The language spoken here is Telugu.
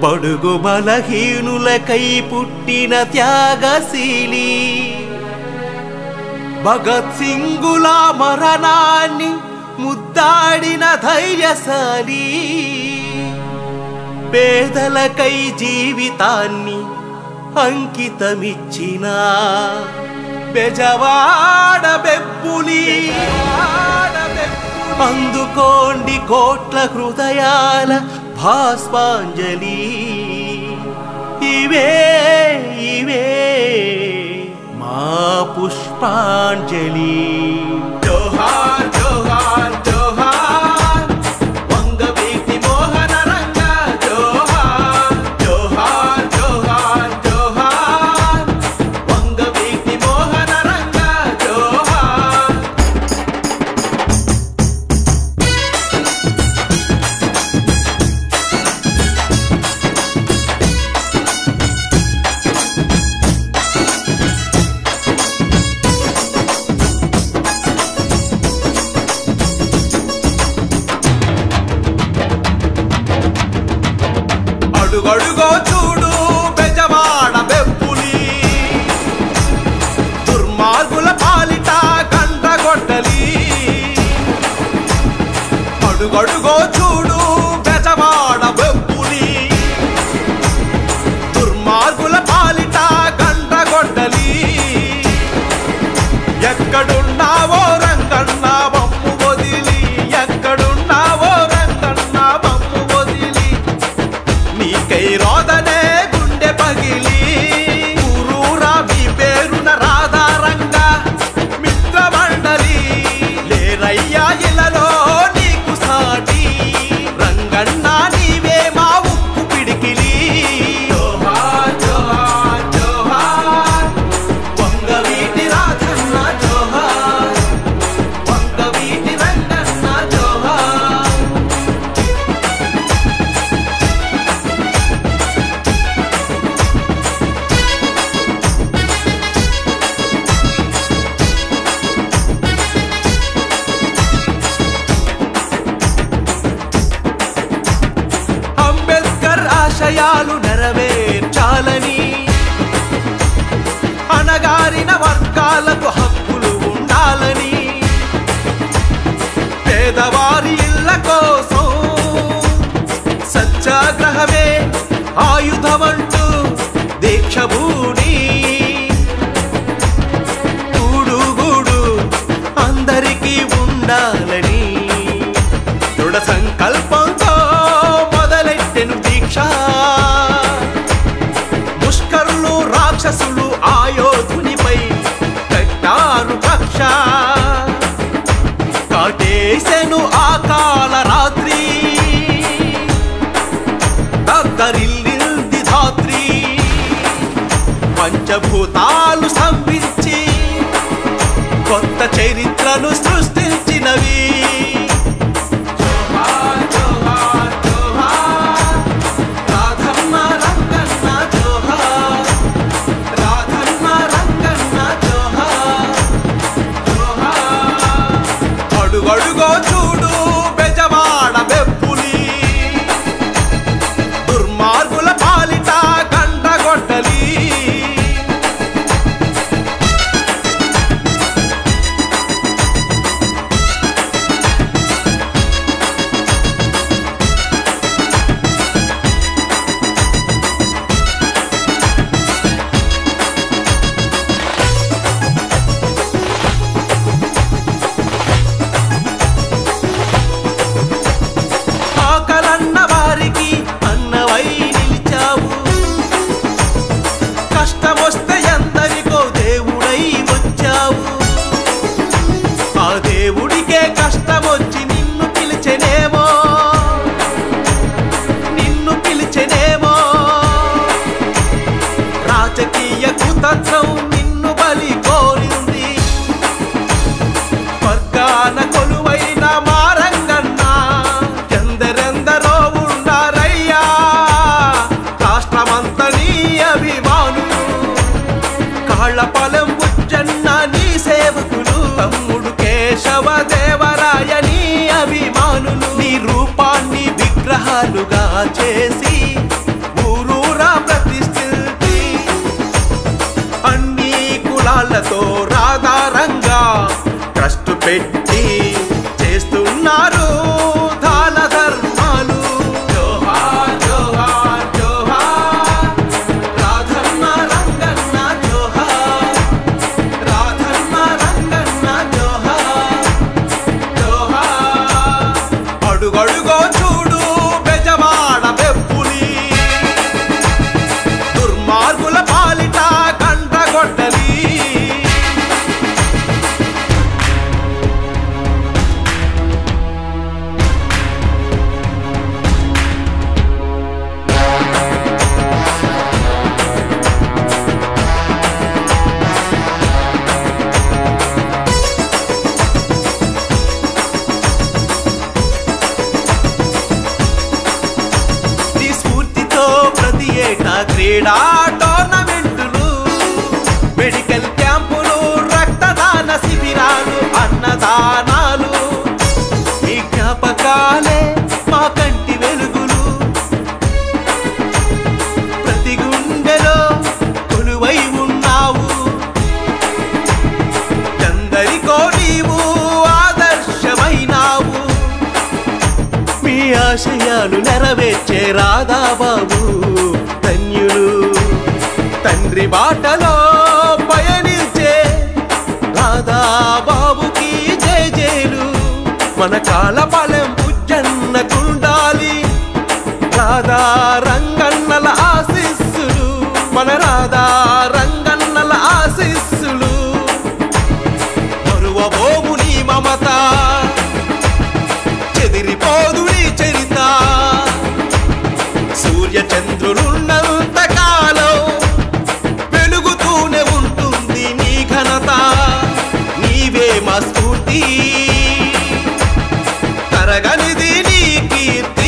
బడుగు బలహీనులకై పుట్టిన త్యాగశీలి. భగత్ సింగుల మరణాన్ని ముద్దాడిన ధైర్యశాలి. పేదలకై జీవితాన్ని అంకితమిచ్చిన బెజవాడ బెప్పులి. అందుకోండి కోట్ల హృదయాల भाष्पाञ्जलि इवे इवे मा पुष्पाञ्जली అడుగడుగో చూడు బెజవాడ బెప్పులి దుర్మార్గుల పాలిట గంటగొడ్డలి అడుగడుగో పేదవారి ఇళ్ళ కోసం సత్యాగ్రహమే ఆయుధమంటూ దీక్ష నేను ఆ కాల రాత్రి దద్దరిల్లింది ధాత్రి. పంచభూతాలు సంపించి కొత్త చరిత్రను సృష్టించినవి. అడుగడుగో చూడు మన కొలువైన మారంగన్న. ఎందరెందరో ఉండారయ్యా రాష్ట్రమంత నీ అభిమానులు. కాళ్ళపాలెం బుజ్జన్న నీ సేవకులు. తమ్ముడు కేశవ రూపాన్ని విగ్రహాలుగా చేసి ఊరూరా ప్రతిష్ఠించి అన్ని కులాలతో రాధారంగా ట్రస్ట్ పెట్టి క్రీడా టోర్నమెంటులు మెడికల్ క్యాంపులు రక్తదాన శిబిరాలు అన్నదానాలు. ఈ జ్ఞాపకాలే మా కంటి వెలుగులు. ప్రతి గుండెలో కొలువై ఉన్నావు. ఎందరికో నీవు ఆదర్శమైనావు. మీ ఆశయాలు నెరవేర్చే రాధాబాబు తండ్రి బాటలో పయనించే రాధా బాబుకి జయ మన కాలపాలెం బుజ్జన్న కుండాలి రాధా రంగన్నల ఆశిస్సులు. మన రాధా రంగన్నల ఆశిస్సులు. మరువబోము నీ మమత నీవే స్ఫూర్తి తరగనిది నీ కీర్తి